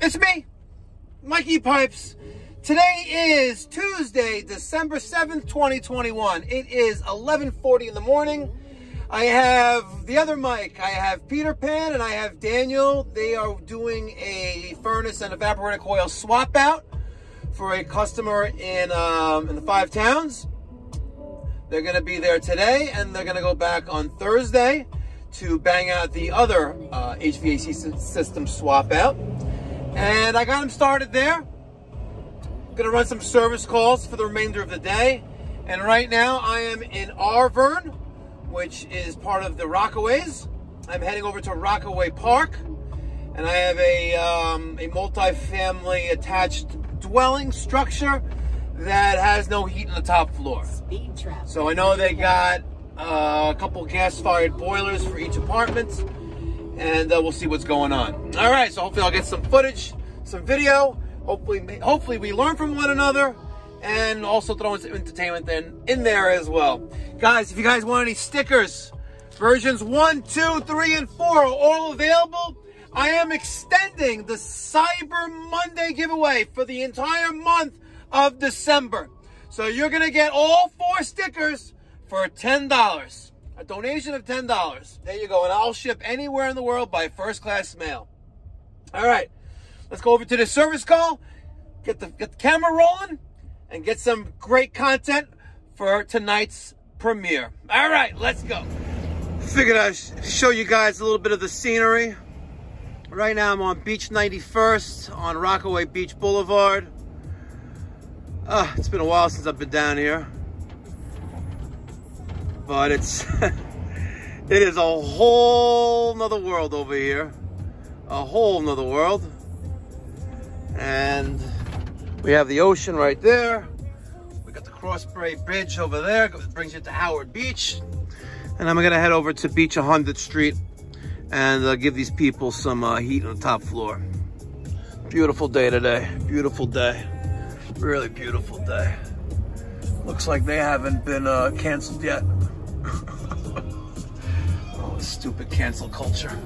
It's me, Mikey Pipes. Today is Tuesday, December 7th, 2021. It is 11:40 in the morning. I have the other Mike. I have Peter Pan and I have Daniel. They are doing a furnace and evaporator coil swap out for a customer in um, in the five towns. They're going to be there today and they're going to go back on Thursday to bang out the other uh, HVAC system swap out. And I got them started there. I'm Gonna run some service calls for the remainder of the day. And right now I am in Arverne, which is part of the Rockaways. I'm heading over to Rockaway Park. And I have a, um, a multi-family attached dwelling structure that has no heat in the top floor. Speed trap. So I know they got uh, a couple gas-fired boilers for each apartment, and uh, we'll see what's going on. All right, so hopefully I'll get some footage, some video. Hopefully, hopefully we learn from one another, and also throw in some entertainment then in there as well. Guys, if you guys want any stickers, versions one, two, three, and four are all available. I am extending the Cyber Monday giveaway for the entire month of December. So you're gonna get all four stickers for $10. A donation of $10. There you go. And I'll ship anywhere in the world by first class mail. All right. Let's go over to the service call, get the, get the camera rolling, and get some great content for tonight's premiere. All right, let's go. Figured I'd show you guys a little bit of the scenery. Right now I'm on Beach 91st on Rockaway Beach Boulevard. Uh, it's been a while since I've been down here but it's it is a whole nother world over here. A whole nother world. And we have the ocean right there. We got the Cross Bay Bridge over there that brings you to Howard Beach. And I'm gonna head over to Beach 100th Street and uh, give these people some uh, heat on the top floor. Beautiful day today. Beautiful day. Really beautiful day. Looks like they haven't been uh, canceled yet oh, stupid cancel culture.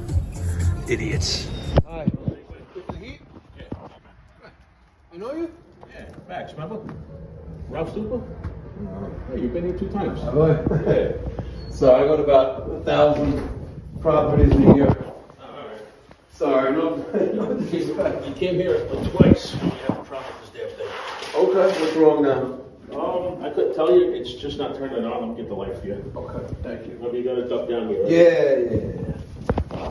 Idiots. Hi. I know you? Yeah, Max, remember? Ralph Stupa? Hey, you've been here two times. Have I? Yeah. So I got about a thousand properties in a year. Alright. Sorry, no, no You came here twice. You have a problem with this damn thing. Okay, what's wrong now? Um, I couldn't tell you. It's just not turning on. I'm get the light for you. Okay, thank you. Remember, you gotta duck down here. Right? Yeah, yeah, yeah.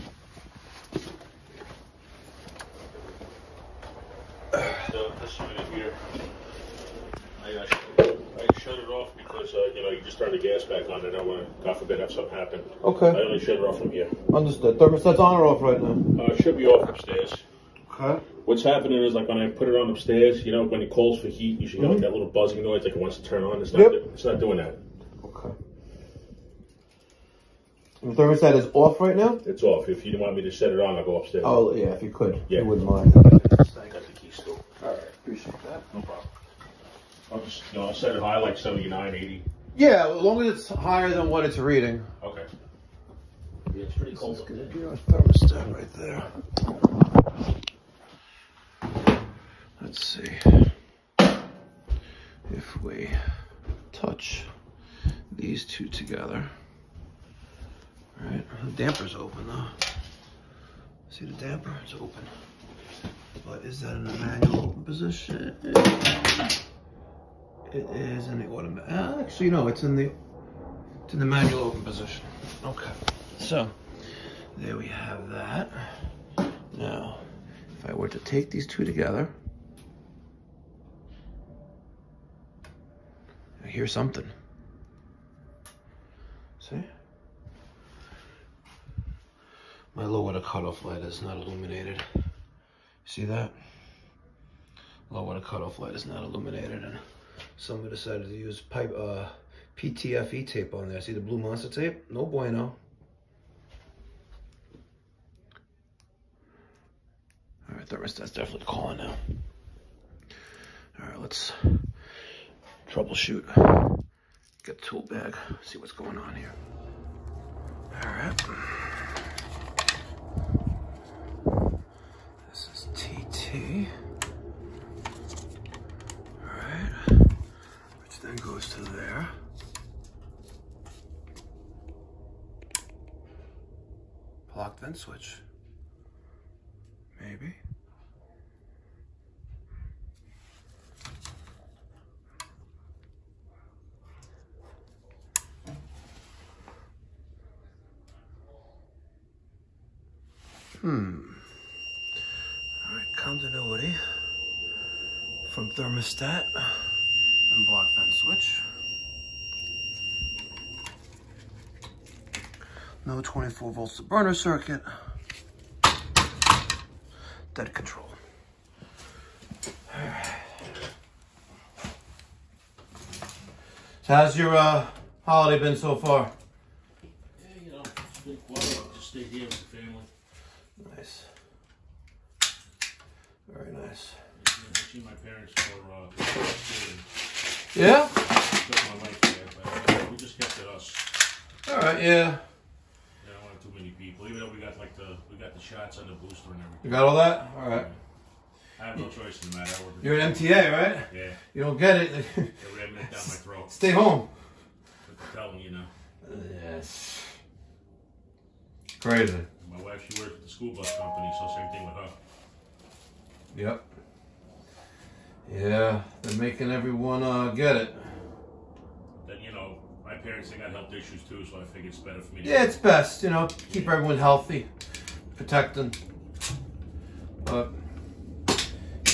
So this unit here, I, uh, I shut it off because uh, you know you just turn the gas back on, and I want to, God forbid, have something happen. Okay. I only shut it off from here. understood. Thermostat's on or off right now? Uh, it should be off upstairs. Okay. What's happening is like when I put it on upstairs, you know, when it calls for heat, you should get Mhm. like that little buzzing noise, like it wants to turn on. It's not. Yep. It's not doing that. Okay. The thermostat is off right now? It's off. If you didn't want me to set it on, I'll go upstairs. Oh, yeah, if you could. Yeah. You wouldn't mind. I got the key still. All right, appreciate that. No problem. I'll just, you know, I'll set it high, like 79, 80. Yeah, as long as it's higher than what it's reading. Okay. Yeah, it's pretty cold up there. Be our thermostat right there. Let's see. If we touch these two together. Right, the damper's open though. See the damper? It's open. But is that in the manual open position? It is in the automatic. Actually, no, it's in the it's in the manual open position. Okay. So there we have that. Now, if I were to take these two together, I hear something. See? My low water cutoff light is not illuminated. See that? Low water cutoff light is not illuminated, and someone decided to use pipe uh, PTFE tape on there. See the blue monster tape? No bueno. All right, thermostat's definitely calling now. All right, let's troubleshoot. Get tool bag, see what's going on here. All right. This is TT. All right, which then goes to there. Lock vent switch, maybe. Thermostat and block vent switch. No 24 volts to burner circuit. Dead control. So how's your uh, holiday been so far? Yeah, you know, it's been quiet. Just stayed here with the family. Nice. Very nice. Yeah, I see my parents for uh, Thanksgiving. Yeah? Took my wife there, but uh, we just kept it us. All right, yeah. Yeah, I don't want too many people. Even though we got like the we got the shots and the booster and everything. You got all that? All right. I have no choice in the matter. I You're an MTA, right? Yeah, You don't get it. they're it down my throat. Stay home. But they're telling you know. Yes. Crazy. My wife, she works at the school bus company, so same thing with her. Yep. Yeah, they're making everyone uh, get it. Then you know, my parents they got health issues too, so I figured it's better for me. to Yeah, it's best, you know, keep everyone healthy, protect them. But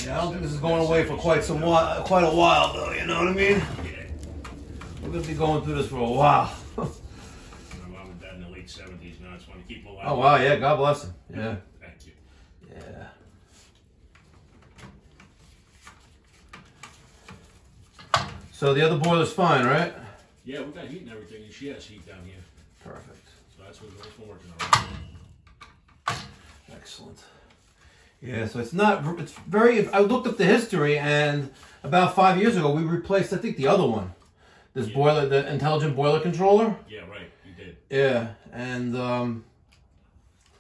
yeah, I don't think this is going away for quite some while, quite a while though. You know what I mean? Yeah. We're gonna be going through this for a while. My mom and dad in the late seventies now. I just want to keep them alive. oh wow, yeah, God bless them. Yeah, Thank you. yeah. So the other boiler's fine, right? Yeah, we got heat and everything, and she has heat down here, Perfect. so that's what we're working on. Excellent. Yeah, so it's not, it's very, I looked up the history and about five years ago we replaced, I think, the other one. This Yeah. boiler, the intelligent boiler controller. Yeah, right. You did. Yeah, and, um,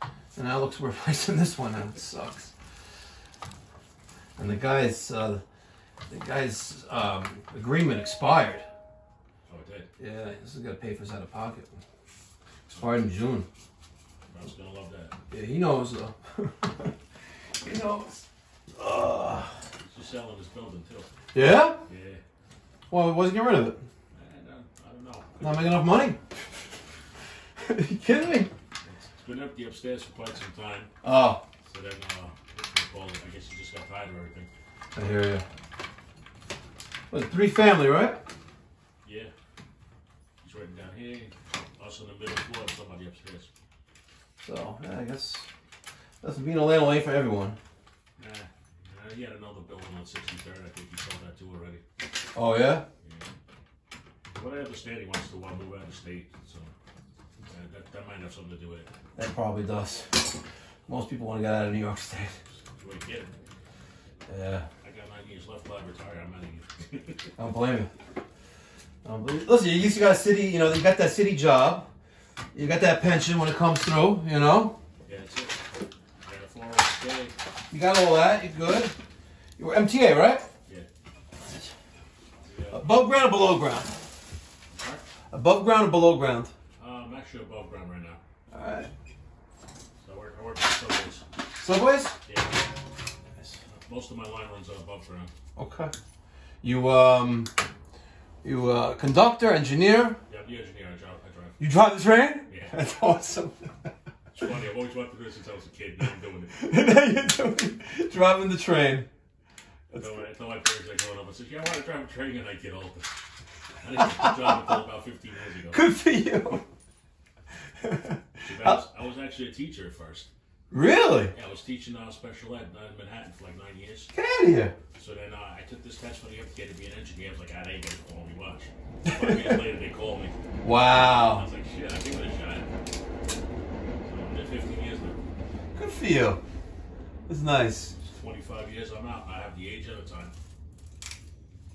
and now looks we're replacing this one and it sucks. And the guy's, uh, the guy's, um, agreement expired. Yeah, this is gonna pay for his out of pocket. It's Expired in June. I was gonna love that. Yeah, he knows though. he knows. Ugh. He's just selling this building too. Yeah? Yeah. Well, why wasn't get rid of it? I don't, I don't know. Not making enough money. Are you kidding me? It's, been empty upstairs for quite some time. Oh, So then, uh, what's it called? I guess you just got tired of everything. I hear you. Was it three family, right? Yeah. Down here. Us on the middle floor, somebody upstairs. So yeah, I guess that's being a landlord ain't for everyone. Nah. Uh, he had another building on 63rd. I think he sold that too already. Oh yeah. Yeah. What I understand, he wants to uh, move out of state, so uh, that, that might have something to do with it. That probably does. Most people want to get out of New York State. That's the way get it. Yeah, I got nine years left till I retire. I'm out of here. I don't blame you. I don't blame you. Listen, you used to got a city. You know, you got that city job. You got that pension when it comes through. You know, yeah, got a you got all that. You're good? You were MTA, right? Yeah. Yeah. Above ground or below ground? Above ground or below ground? Uh, I'm actually above ground right now. All right. So I work, I work subways. Subways? Yeah. Most of my line runs above ground. Okay. You um, you uh, conductor, engineer. Yeah, I'm the engineer. I drive. I drive. You drive the train? Yeah. That's awesome. It's funny. I've always wanted to do this since I was a kid. Now I'm doing it. now you're doing, driving the train. I my, I my parents like growing up, I said, yeah, I want to drive a train when I get older. I didn't job until about 15 years ago. Good for you. I was, I was actually a teacher at first. Really? Yeah, I was teaching uh, special ed in Manhattan for like nine years. Get out of here. So then uh, I took this test for the MTA to be an engineer. I was like, I ain't gonna call me much. Five years later, they called me. Wow. I was like, shit, I give it a shot. So I'm there 15 years now. Good for you. That's nice. It's 25 years I'm out. I have the age of the time.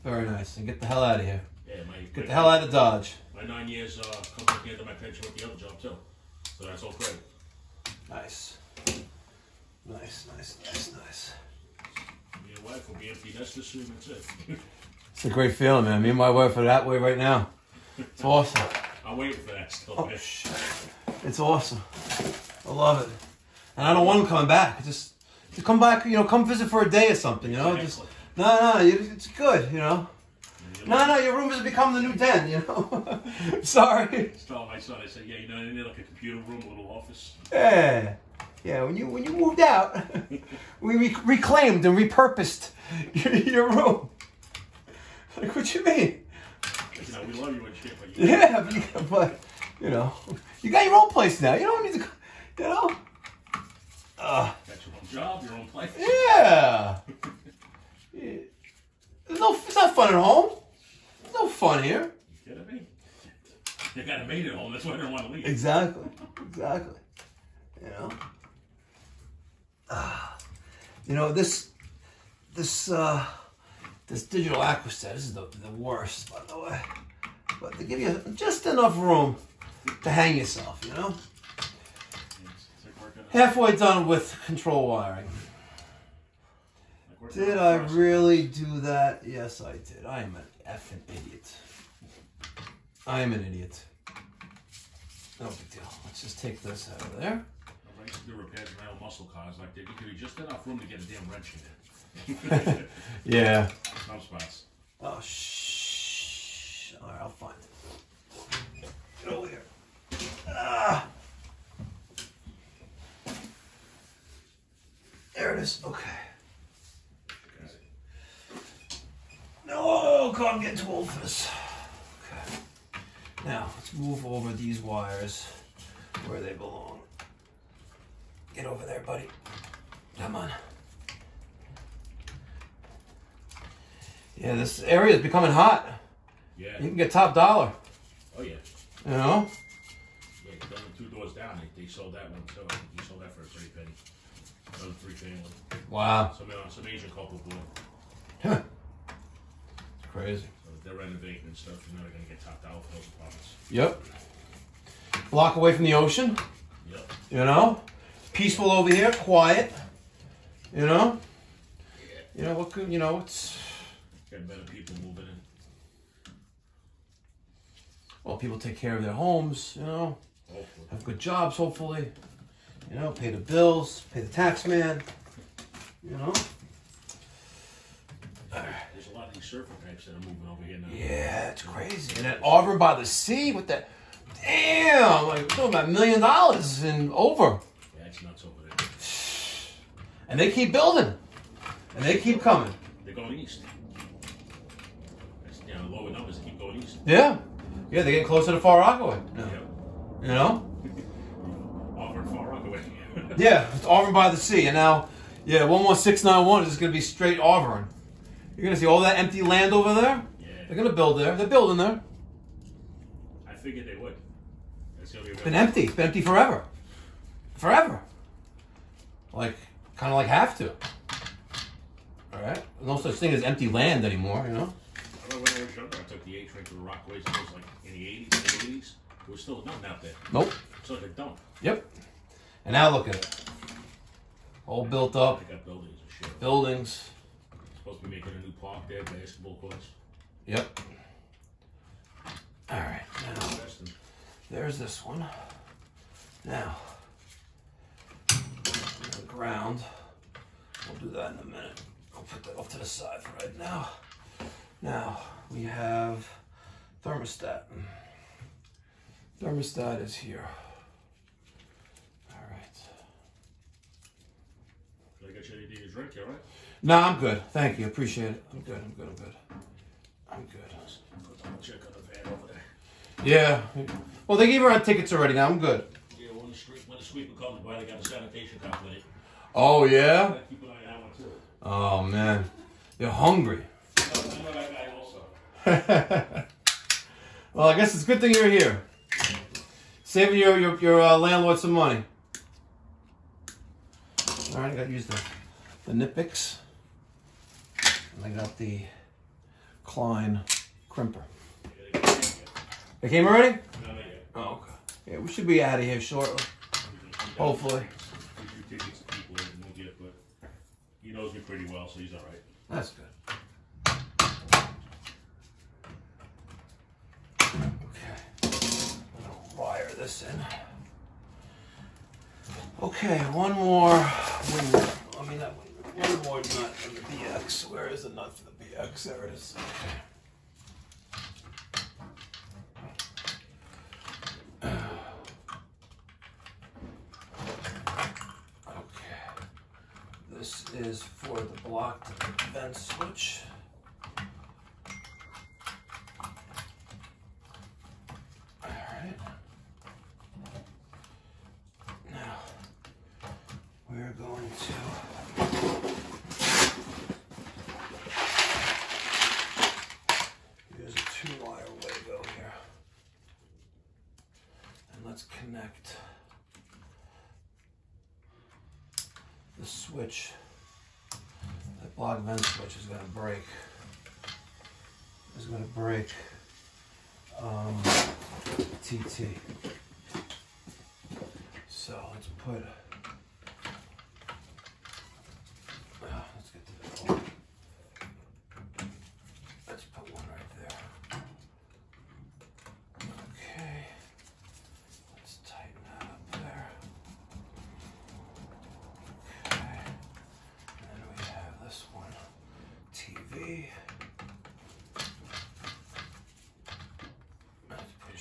Very nice. And get the hell out of here. Yeah, my Get the hell out of Dodge. My nine years uh, comes at the end of my pension with the other job too. So that's all great. Nice. Nice, nice, nice, nice. Me and wife will be empty nesters soon. That's it. It's a great feeling, man. Me and my wife are that way right now. It's awesome. I'm waiting for that still. Oh, man. shit. It's awesome. I love it. And I don't want them coming back. Just to come back, you know, come visit for a day or something, you know. Just no, no, you- it's good, you know. No, no, your room has become the new den, you know. Sorry. Just tell my son, I said, yeah, you know, in there like a computer room, a little office. Yeah, yeah. When you when you moved out, we re- reclaimed and repurposed your, your room. Like, what you mean? You know, we love you and shit, but you Yeah, but you, but you know, you got your own place now. You don't need to, you know. Uh, got your own job, your own place. yeah. Yeah. There's no, it's not fun at home. There's no fun here. You kidding me? They got a maid at home, that's why they don't want to leave. Exactly. Exactly. You know. Ah, you know this, this, uh, this digital aquastat. This is the the worst, by the way. But they give you just enough room to hang yourself. You know. Halfway done with control wiring. Did I really do that? Yes, I did. I am an effing idiot. I am an idiot. No big deal. Let's just take this out of there. I used to do repairs in my own muscle cars. Like, there could be just enough room to get a damn wrench in there. Yeah. Some spots. Oh, shh. All right, I'll find it. Get over here. Ah. There it is. Okay. No, God, I'm getting too old for this. Okay. Now, let's move over these wires where they belong. Get over there, buddy. Come on. Yeah, this area is becoming hot. Yeah. You can get top dollar. Oh, yeah. You know? Yeah, two doors down, they, they sold that one too. He sold that for a pretty penny. Another three family. Wow. Some, uh, some Asian couple bought. Huh. It's crazy. So they're renovating and stuff. You know, they're going to get top dollar for those apartments. Yep. Block away from the ocean. Yep. You know? Peaceful over here, quiet. You know? You know what could you know, it's Getting better people moving in. well people take care of their homes, you know, Hopefully. have good jobs hopefully. You know, pay the bills, pay the tax man. You know? There's a lot of these surfer types that are moving over here now. Yeah, it's crazy. And at Arverne by the Sea with that damn, like talking about a million dollars and over. Yeah, it's nuts over there. And they keep building. And they keep coming. They're going east. It's, you know, lower numbers keep going east. Yeah. Yeah, they're getting closer to Far Rockaway. Yep. You know? Arverne, Far Rockaway. Yeah, it's Arverne by the Sea. And now, yeah, 11691 is just going to be straight Arverne. You're going to see all that empty land over there. yeah. They're going to build there. They're building there. I figured they would. That's the only way. It's been empty. It's been empty forever. Forever. Like, kind of like have to. All right? No such thing as empty land anymore, you know? I remember when I was younger, I took the A train to the Rockaways. It was like in the 80s, and 80s. There was still nothing out there. Nope. It's like a dump. Yep. And now look at it. All built up. They got buildings and shit. Buildings. Supposed to be making a new park there, basketball courts. Yep. All right. Now, there's this one. Now, the ground. We'll do that in a minute. I'll put that off to the side for right now. Now, we have thermostat. Thermostat is here. All right. Did I get you anything to drink, you alright? No, I'm good. Thank you. Appreciate it. I'm good. I'm good. I'm good. I'm good. Put check on the van over there. Yeah. Well, they gave her our tickets already. Now I'm good. Yeah, when the, street, when the sweeper comes by, they got a sanitation cop with it. Oh yeah. Keep an eye on that one too. Oh man, they're hungry. Oh, I know that guy also. well, I guess it's a good thing you're here. Saving your your, your uh, landlord some money. All right, I got to use the the Knipex, and I got the Klein crimper. It. They came already? No, not yet. Oh, okay. Yeah, we should be out of here shortly. Hopefully. Gives you tickets people that won't get but he knows me pretty well, so he's alright. That's good. Okay. I'm gonna wire this in. Okay, one more wing. I mean, that one, one more nut for the BX. Where is the nut for the BX? There it is. Okay. Okay. This is for the blocked vent switch. Alright. Now, we're going to use a two wire Wago here. And let's connect the switch. Block vent switch is gonna break. Is gonna break um, TT. So let's put. ah, let's get to the phone. Let's put one right there. Okay. Let's tighten that up there. Okay. And then we have this one. TV.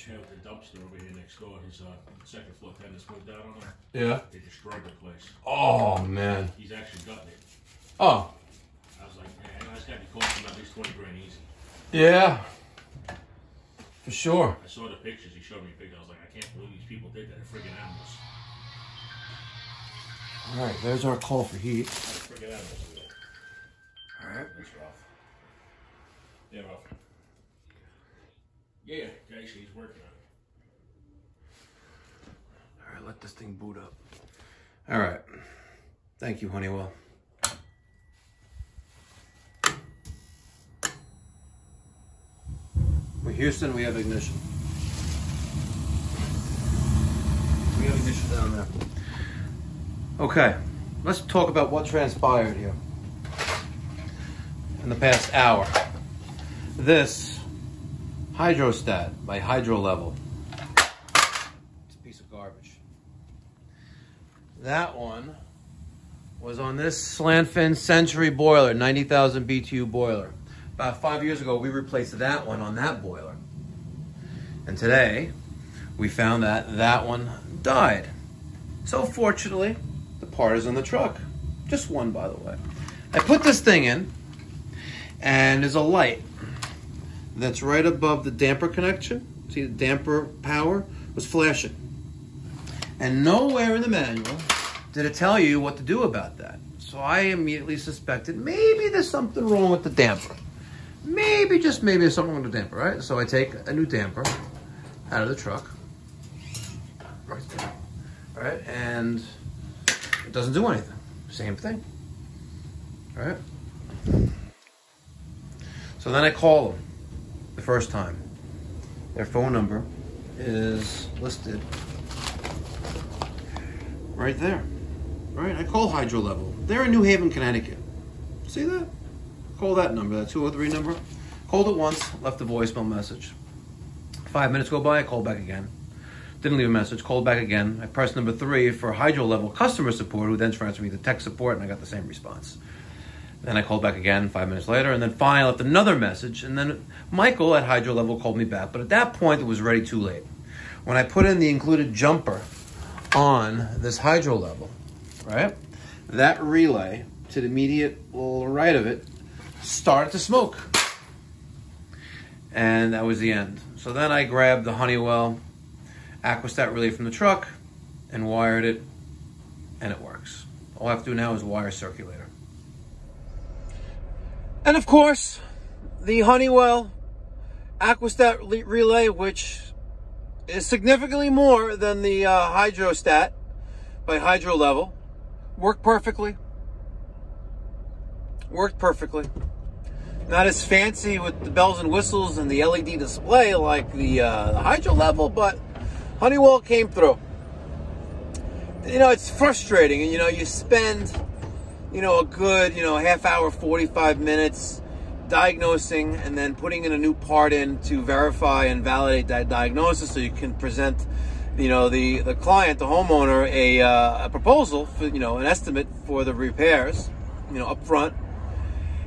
Let's put Check out the dumpster over here next door. His uh, second floor tenants moved out on him. Yeah. They destroyed the place. Oh man. He's actually gotten it. Oh. I was like, man, that's got to be costing him at least 20 grand easy. Yeah. For sure. I saw the pictures. He showed me pictures. I was like, I can't believe these people did that. They're friggin' animals. All right. There's our call for heat. Friggin' animals. All right. That's Ralph. Yeah, Ralph. Yeah, actually, he's working on it. All right. Let this thing boot up. All right. Thank you, Honeywell. We're Houston. We have ignition. We have ignition down there. Okay. Let's talk about what transpired here in the past hour. This hydrostat by Hydro Level. It's a piece of garbage. That one was on this slant fin Century boiler, 90,000 BTU boiler. About five years ago, we replaced that one on that boiler. And today, we found that that one died. So fortunately, the part is in the truck. Just one, by the way. I put this thing in, and there's a light that's right above the damper connection. See the damper power was flashing. And nowhere in the manual did it tell you what to do about that. So I immediately suspected maybe there's something wrong with the damper. Maybe, just maybe there's something wrong with the damper, right? So I take a new damper out of the truck. Right there. All right, and it doesn't do anything. Same thing. All right. So then I call them the first time. Their phone number is listed right there. Right? I call Hydro Level. They're in New Haven, Connecticut. See that? Call that number, that 203 number. Called it once, left a voicemail message. Five minutes go by, I call back again. Didn't leave a message, called back again. I pressed number three for Hydro Level customer support, who then transferred me to tech support, and I got the same response. Then I called back again five minutes later, and then finally left another message. And then Michael at Hydro Level called me back, but at that point it was already too late. When I put in the included jumper on this Hydro Level, right, that relay to the immediate right of it started to smoke, and that was the end. So then I grabbed the Honeywell Aquastat relay from the truck and wired it, and it works. All I have to do now is wire circulator. And of course, the Honeywell Aquastat relay, which is significantly more than the uh, Hydrostat by Hydro Level, worked perfectly. Worked perfectly. Not as fancy with the bells and whistles and the LED display like the, uh, the Hydro Level, but Honeywell came through. You know, it's frustrating, and you know, you spend you know, a good, you know, half hour, 45 minutes diagnosing and then putting in a new part in to verify and validate that diagnosis so you can present you know, the, the client, the homeowner, a, uh, a proposal for, you know, an estimate for the repairs, you know, up front.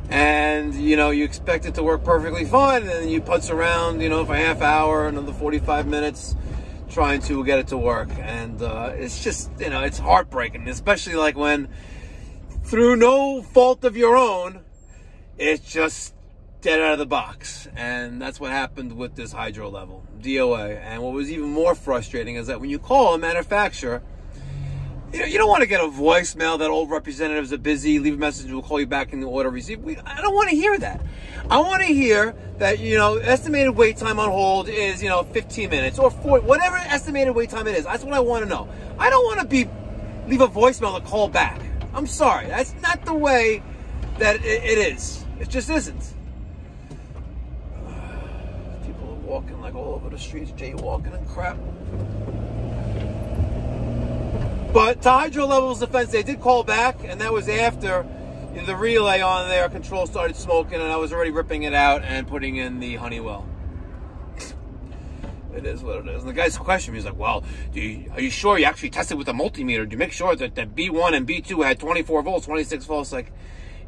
And, you know, you expect it to work perfectly fine. And then you putz around, you know, for half hour, another 45 minutes trying to get it to work. And uh, it's just, you know, it's heartbreaking, especially like when through no fault of your own, it's just dead out of the box. And that's what happened with this hydro level, DOA. And what was even more frustrating is that when you call a manufacturer, you know, you don't want to get a voicemail that old representatives are busy, leave a message, we'll call you back in the order received. We, I don't want to hear that. I want to hear that, you know, estimated wait time on hold is, you know, 15 minutes or 40, whatever estimated wait time it is. That's what I want to know. I don't want to be, leave a voicemail to call back. I'm sorry. That's not the way that it, it is. It just isn't. People are walking like all over the streets, jaywalking and crap. But to Hydro Level's defense, they did call back, and that was after the relay on their control started smoking, and I was already ripping it out and putting in the Honeywell. It is what it is. And the guy's questioning me. He's like, well, you, are you sure you actually tested with a multimeter? Do you make sure that, that B1 and B2 had 24 volts, 26 volts? Like,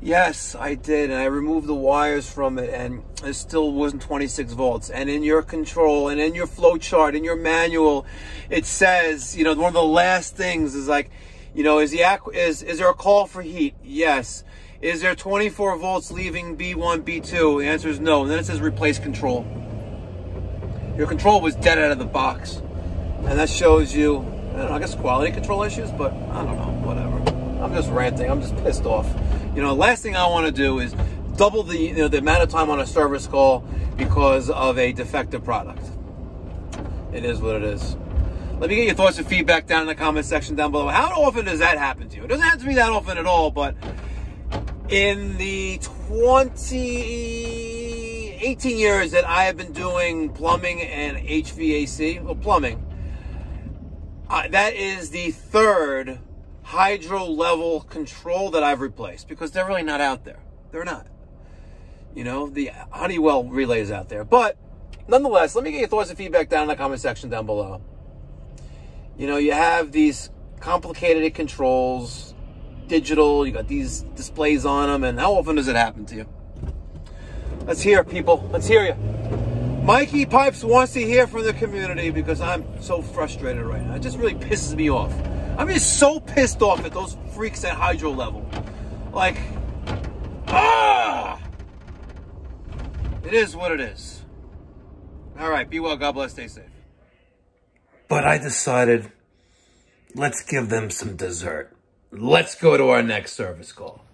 yes, I did. And I removed the wires from it and it still wasn't 26 volts. And in your control and in your flow chart, in your manual, it says, you know, one of the last things is like, you know, is the is is there a call for heat? Yes. Is there 24 volts leaving B1, B2? The answer is no. And then it says replace control. Your control was dead out of the box. And that shows you, I know, I guess quality control issues, but I don't know, whatever. I'm just ranting. I'm just pissed off. You know, last thing I want to do is double the, you know, the amount of time on a service call because of a defective product. It is what it is. Let me get your thoughts and feedback down in the comment section down below. How often does that happen to you? It doesn't have to be that often at all, but in the 20 18 years that I have been doing plumbing and HVAC, well, plumbing, uh, that is the third hydro level control that I've replaced because they're really not out there. They're not. You know, the Honeywell relay is out there. But nonetheless, let me get your thoughts and feedback down in the comment section down below. You know, you have these complicated controls, digital, you got these displays on them, and how often does it happen to you? Let's hear people. Let's hear you. Mikey Pipes wants to hear from the community because I'm so frustrated right now. It just really pisses me off. I'm just so pissed off at those freaks at hydro level. Like, ah! It is what it is. All right, be well. God bless. Stay safe. But I decided, let's give them some dessert. Let's go to our next service call.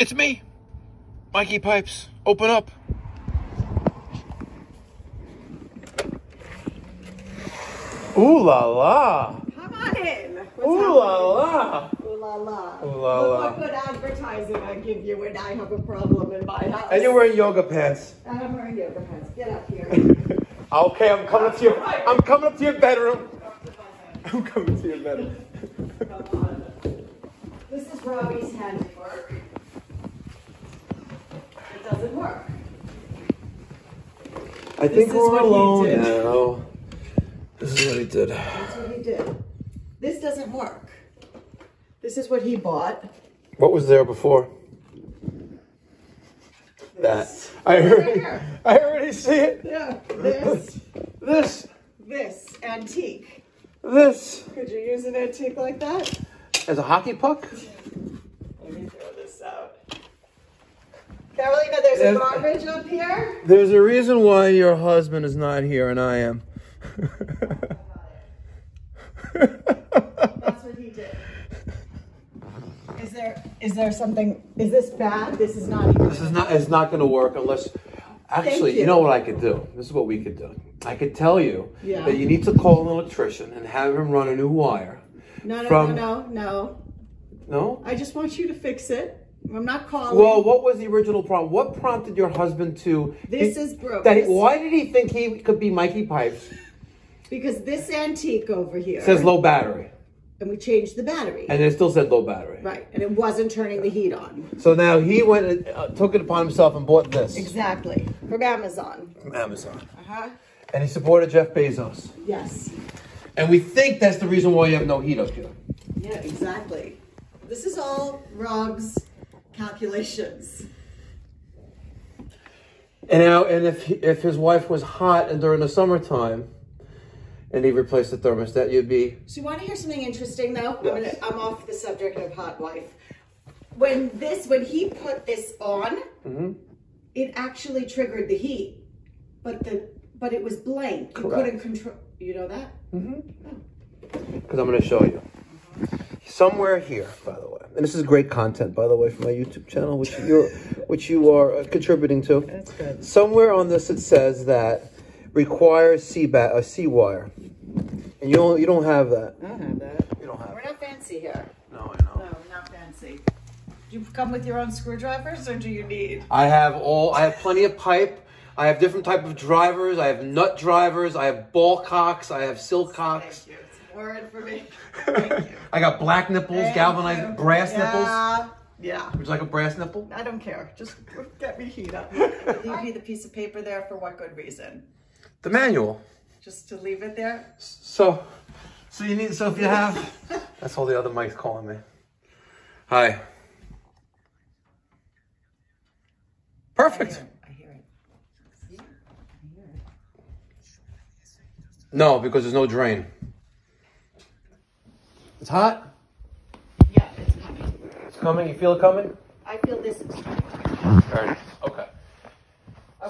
It's me, Mikey Pipes. Open up. Ooh la la. Come on in. What's Ooh la la. Ooh la la. Ooh la Look what good advertising I give you when I have a problem in my house. And you're wearing yoga pants. And I'm wearing yoga pants. Get up here. Okay, I'm coming up to your. I'm coming up to your bedroom. I'm coming to your bedroom. Come on. This is Robbie's handiwork. It doesn't work. I think is we're alone now. This is what he did. That's what he did. This doesn't work. This is what he bought. What was there before? That. I already. I already see it. Yeah. This. This. This. Antique. This. Could you use an antique like that? As a hockey puck. Let me throw this out. Carolina, there's a garbage up here. There's a reason why your husband is not here and I am. That's what he did. Is there is there something? Is this bad? This is not even. This is not. It's not going to work unless. Actually, you. you. know what I could do? This is what we could do. I could tell you Yeah. that you need to call an electrician and have him run a new wire. No, no, from- no, no, no. No. I just want you to fix it. I'm not calling. Well, what was the original problem? What prompted your husband to? This is broke. That he- why did he think he could be Mikey Pipes? because this antique over here. Says low battery. and we changed the battery. and it still said low battery. right, and it wasn't turning the heat on. So now he went and uh, took it upon himself and bought this Exactly. From Amazon. from Amazon. Uh-huh. And he supported Jeff Bezos. Yes. And we think that's the reason why you have no heat up here. Yeah, exactly. This is all Rob's calculations. And now, and if if his wife was hot and during the summertime, and he replaced the thermostat, you'd be So you want to hear something interesting though? I'm, gonna, I'm off the subject of hot wife. When this, when he put this on, Mm-hmm. it actually triggered the heat, but the but it was blank. You Correct. couldn't control. You know that? because I'm going to show you. Somewhere here, by the way, and this is great content, by the way, for my YouTube channel, which you're, which you are uh, contributing to. That's good. Somewhere on this it says that requires C bat a C wire, and you don't you don't have that. I don't have that. You don't have. We're not fancy here. No, I know. No, not fancy. Do you come with your own screwdrivers, or do you need? I have all. I have plenty of pipe. I have different type of drivers. I have nut drivers. I have ball cocks. I have sillcocks. Thank you. It's more for me. I got black nipples, Thank galvanized you. brass nipples. Yeah. Yeah. Would you like a brass nipple? I don't care. Just get me heat up. Leave me the piece of paper there for what good reason? The manual. Just to leave it there? So, so you need. So if you have, that's all the other mics calling me. Hi. Perfect. I hear it. See? I hear it. No, because there's no drain. It's hot. Yeah, it's coming. It's coming. You feel it coming? I feel this is Very nice. Okay.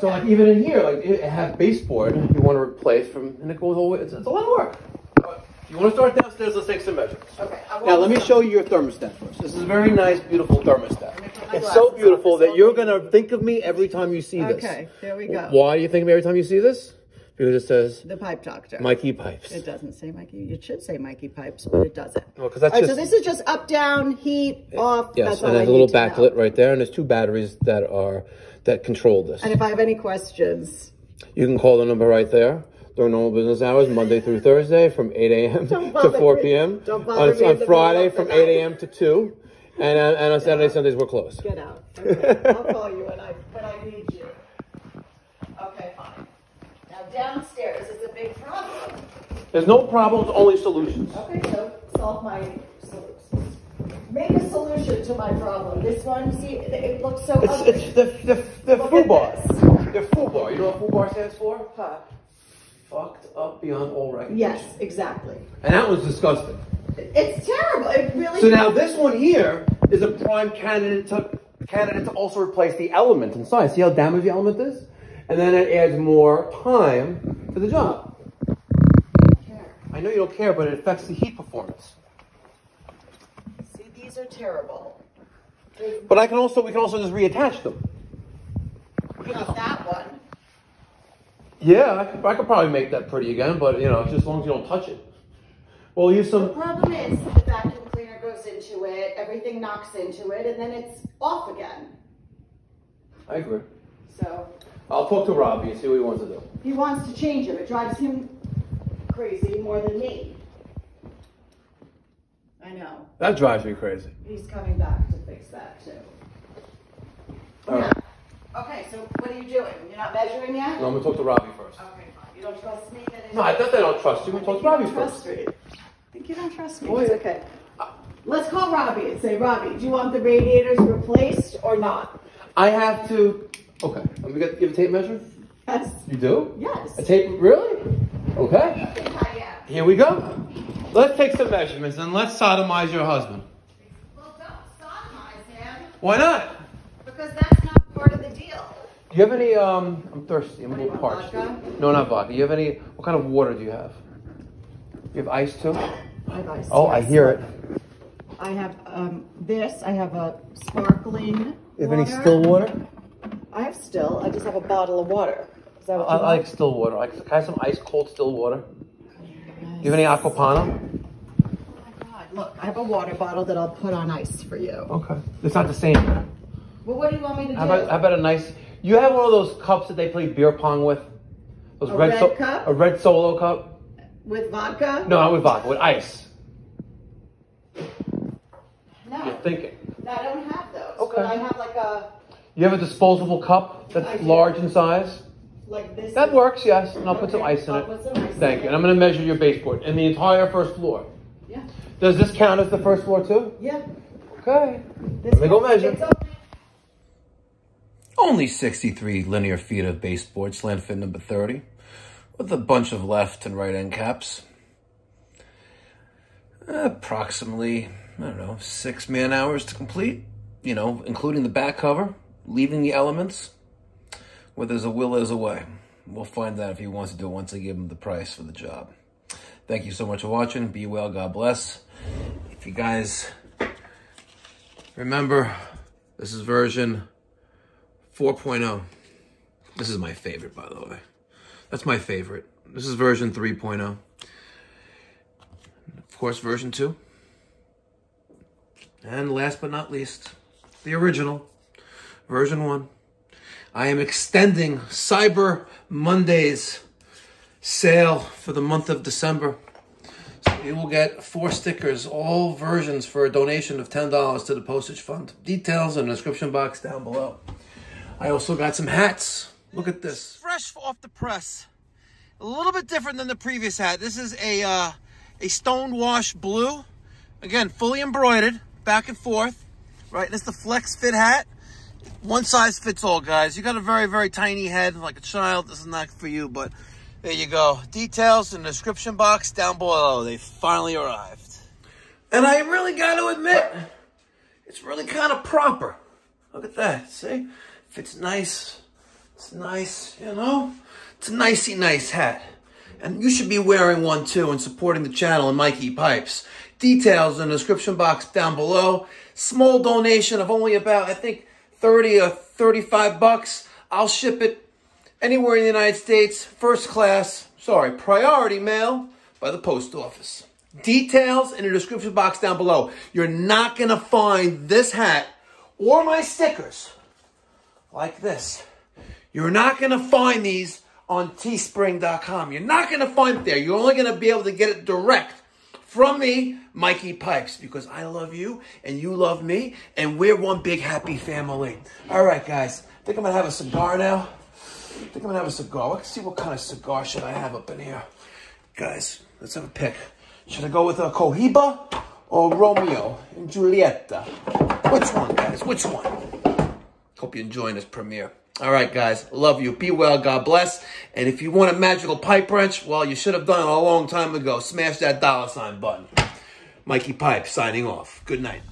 So like even in here, like it has baseboard you want to replace from, and it goes all the way. It's, it's a lot of work. But you want to start downstairs? Let's take some measurements. Okay. Now let me won't- show you your thermostat first. This is a very nice, beautiful thermostat. me put my It's so beautiful that you're gonna think of me every time you see this. Okay, there we go. Why do you think of me every time you see this? Because it says The pipe doctor. Mikey Pipes. It doesn't say Mikey. It should say Mikey Pipes, but it doesn't. Well, 'cause that's All right, just- so this is just up, down, heat, off. Yes, That's and there's I a little need to know. backlit right there, and there's two batteries that are that control this. And if I have any questions, You can call the number right there during normal business hours, Monday through Thursday, from 8 a.m. To bother 4 me. p.m. Don't bother on, me on Friday from 8 a.m. to 2, and on, and on Saturday, Sundays we're closed. get out. Okay. I'll call you when I when I need you. Okay, fine. Now downstairs is a big problem. There's no problems, only solutions. Okay, so solve my solutions. Make a solution to my problem. This one, see, it, looks so It's, ugly. it's the the the Look foo at bar. this. The foo bar. You know what foo bar stands for? Huh. Fucked up beyond all recognition. Yes, exactly. And that was disgusting. It's terrible. It really. So now this one here is a prime candidate to candidate to also replace the element inside. See how damaged the element is? And then it adds more time to the job. I know you don't care, but it affects the heat performance. See, these are terrible. But I can also we can also just reattach them. not that one. Yeah, I could, I could probably make that pretty again, but you know, just as long as you don't touch it. We'll use The problem is the vacuum cleaner goes into it, everything knocks into it, and then it's off again. I agree. So I'll talk to Robbie and see what he wants to do. he wants to change it. It drives him crazy more than me. I know. That drives me crazy. He's coming back to fix that too. Oh. All right. Okay, so what are you doing? You're not measuring yet? No, I'm gonna talk to Robbie first. Okay, fine. You don't trust me? Then No, I thought they don't trust you. I'm gonna talk to Robbie don't first. trust me. I think you don't trust me. Oh, It's yeah. okay. Uh, Let's call Robbie and say, Robbie, do you want the radiators replaced or not? I have to. Okay. Let me get. You have a tape measure? Yes. You do? Yes. A tape? Really? Okay. I think I am. Here we go. Let's take some measurements and let's sodomize your husband. Well, don't sodomize him Why not? because that's not part of the deal. Do you have any? Um, I'm thirsty. I'm a do little parched. No, not vodka. You have any? What kind of water do you have? You have ice too? I have ice, Oh, I hear it. I have um, this. I have a sparkling. You have any still water? I have still. I just have a bottle of water. Is that what I, I like still water. I can I have some ice cold still water. Do you have any Acqua Panna? Oh my God. Look, I have a water bottle that I'll put on ice for you. Okay. It's not the same. Well, what do you want me to do? How about, how about a nice? You have one of those cups that they play beer pong with. Those A red cup? A red solo cup. With vodka? No, not with vodka. With ice. No. Thinking. I don't have those, Okay. but I have like a, You have a disposable cup that's large in size? Like this. That works, yes. And I'll put some ice in I'll it. put some ice in Thank it. you. And I'm going to measure your baseboard and the entire first floor. Yeah, Does this count as the first floor too? yeah. Okay. This Let me go measure. it's okay. Only 63 linear feet of baseboard, Slant Fin number 30, with a bunch of left and right end caps. Approximately, I don't know, six man hours to complete, you know, including the back cover, leaving the elements. Where there's a will, there's a way. We'll find out if he wants to do it once I give him the price for the job. Thank you so much for watching. Be well. God bless. If you guys remember, this is version 4.0. This is my favorite, by the way. That's my favorite. This is version 3.0. Of course, version 2. And last but not least, the original, version 1. I am extending Cyber Monday's sale for the month of December. So you will get four stickers, all versions for a donation of $10 to the postage fund. Details in the description box down below. I also got some hats. Look at this. Fresh off the press. A little bit different than the previous hat. This is a uh, a stone wash blue. Again, fully embroidered, back and forth. Right, this is the FlexFit hat. One size fits all, guys. You got a very, very tiny head, like a child. This is not for you, but there you go. Details in the description box down below. They finally arrived. And I really got to admit, it's really kind of proper. Look at that. See? Fits nice. It's nice, you know? It's a nicey nice hat. And you should be wearing one too and supporting the channel and Mikey Pipes. Details in the description box down below. Small donation of only about, I think, 30 or 35 bucks. I'll ship it anywhere in the United States, first class, sorry, priority mail by the post office. Details in the description box down below. You're not going to find this hat or my stickers like this. You're not going to find these on teespring.com. You're not going to find it there. You're only going to be able to get it direct from me, Mikey Pipes, because I love you and you love me, and we're one big happy family. All right, guys. I think I'm to have a cigar now. I think I'm to have a cigar. Let's see what kind of cigar should I have up in here. Guys, let's have a pick. Should I go with a Cohiba or Romeo and Julieta? Which one, guys? Which one? Hope you're enjoying this premiere. All right, guys. Love you. Be well. God bless. And if you want a magical pipe wrench, well, you should have done it a long time ago. Smash that dollar sign button. Mikey Pipe signing off. Good night.